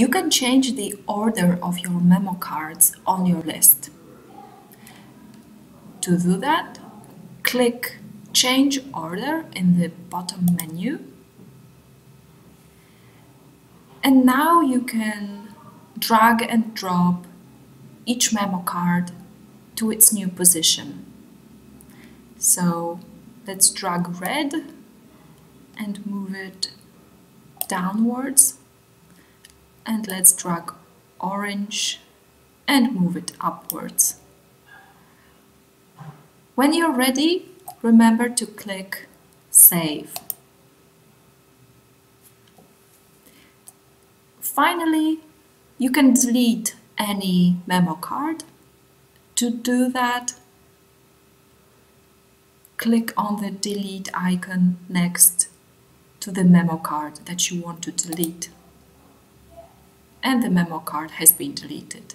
You can change the order of your memo cards on your list. To do that, click Change Order in the bottom menu. And now you can drag and drop each memo card to its new position. So let's drag red and move it downwards and let's drag orange and move it upwards. When you're ready, remember to click Save. Finally, you can delete any memo card. To do that, click on the delete icon next to the memo card that you want to delete. And the memo card has been deleted.